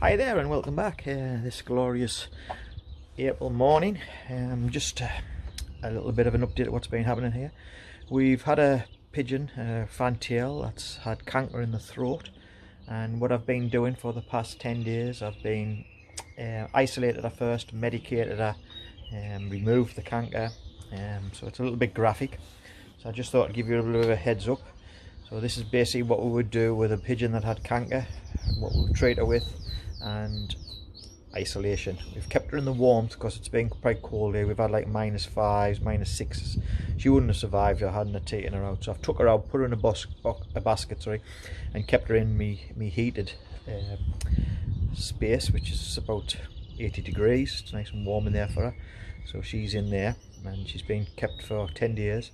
Hi there and welcome back uh, this glorious April morning. Um, just uh, a little bit of an update of what's been happening here. We've had a pigeon, a fantail, that's had canker in the throat and what I've been doing for the past 10 days I've been uh, isolated her first, medicated her, um, removed the canker um, so it's a little bit graphic so I just thought I'd give you a little bit of a heads up so this is basically what we would do with a pigeon that had canker what we would treat her with and isolation. We've kept her in the warmth because it's been quite cold here. We've had like minus fives, minus sixes. She wouldn't have survived if I hadn't taken her out. So I've took her out, put her in a, bus, a basket, sorry, and kept her in me, me heated um, space, which is about 80 degrees. It's nice and warm in there for her. So she's in there and she's been kept for 10 days.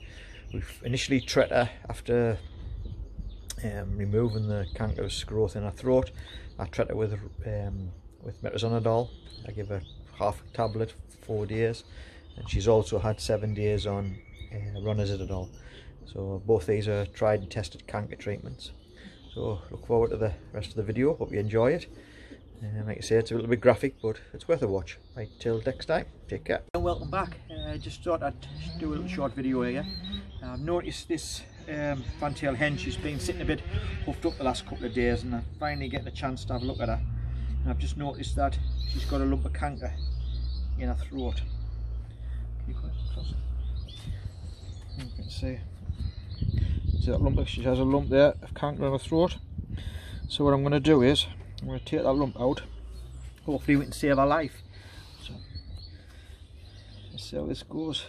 We've initially treated her after um, removing the cankerous growth in her throat. I treat her with um, with metronidazole. I give her half a tablet for four days, and she's also had seven days on uh, ranitidine. So both these are tried and tested canker treatments. So look forward to the rest of the video. Hope you enjoy it. And like I say, it's a little bit graphic, but it's worth a watch. Right, till next time, take care. And welcome back. Uh, just thought I'd do a little short video here. I've noticed this um, fantail hen, she's been sitting a bit huffed up the last couple of days and I'm finally getting a chance to have a look at her. And I've just noticed that she's got a lump of canker in her throat. Can you can see. See that lump, she has a lump there of canker in her throat. So what I'm going to do is, I'm going to take that lump out. Hopefully we can save her life. So, let's see how this goes.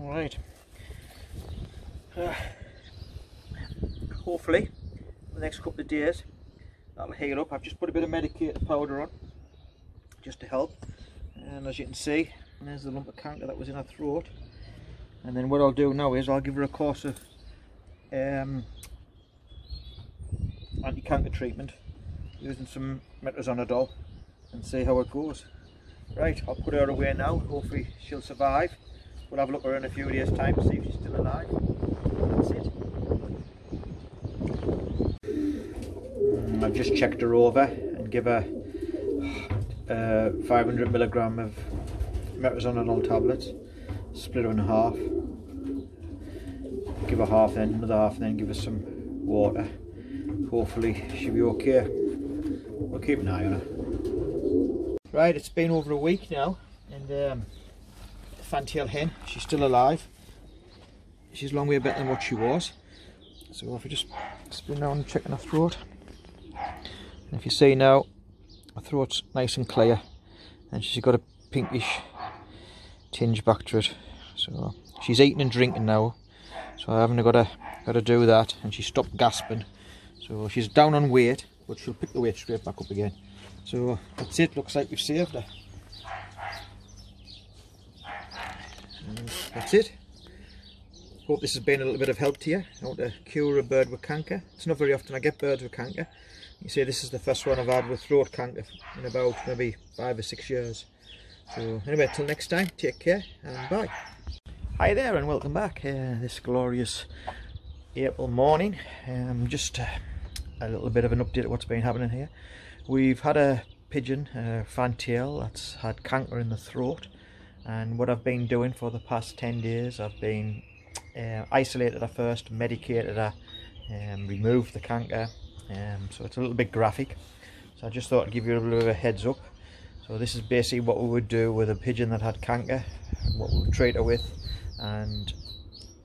All right. Uh, hopefully, the next couple of days, that'll heal up. I've just put a bit of medicated powder on, just to help. And as you can see, there's the lump of canker that was in her throat. And then what I'll do now is I'll give her a course of um, anti-canker treatment using some metronidazole and see how it goes. Right, I'll put her away now. Hopefully she'll survive. We'll have a look at her in a few days time to see if she's still alive. That's it. I've just checked her over and give her uh, 500 milligram of metronidazole tablets. Split her in half. Give her half then, another half then give her some water. Hopefully she'll be okay. We'll keep an eye on her. Right, it's been over a week now and um, fantail hen. She's still alive. She's a long way better than what she was. So if we just spin around and checking her throat. And if you see now, her throat's nice and clear. And she's got a pinkish tinge back to it. So she's eating and drinking now. So I haven't got to, got to do that. And she stopped gasping. So she's down on weight, but she'll pick the weight straight back up again. So that's it, looks like we've saved her. that's it. Hope this has been a little bit of help to you. How to cure a bird with canker. It's not very often I get birds with canker. You see this is the first one I've had with throat canker in about maybe five or six years. So anyway, till next time, take care and bye. Hi there and welcome back uh, this glorious April morning. Um, just uh, a little bit of an update of what's been happening here. We've had a pigeon, a fantail, that's had canker in the throat and what I've been doing for the past 10 days I've been uh, isolated her first, medicated her, um, removed the canker um, so it's a little bit graphic so I just thought I'd give you a little bit of a heads up so this is basically what we would do with a pigeon that had canker what we would treat her with and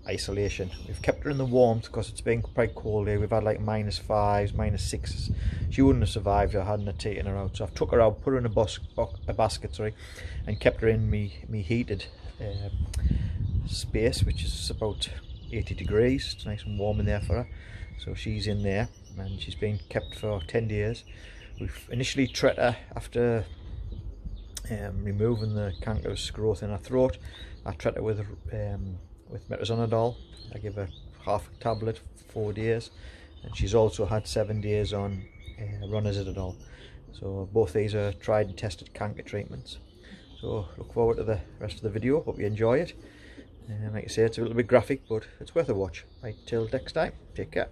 isolation. We've kept her in the warmth because it's been quite cold here. We've had like minus fives, minus sixes. She wouldn't have survived if I hadn't taken her out. So I've took her out, put her in a, bus, a basket, sorry, and kept her in me me heated um, space, which is about 80 degrees. It's nice and warm in there for her. So she's in there and she's been kept for 10 days. We've initially treated her after um, removing the cankerous growth in her throat. I treated her with um, with metronidazole. I give her half a tablet for four days, and she's also had seven days on uh, ranitidine. So both these are tried and tested canker treatments. So look forward to the rest of the video. Hope you enjoy it. Like I say, it's a little bit graphic, but it's worth a watch. Right, till next time, take care.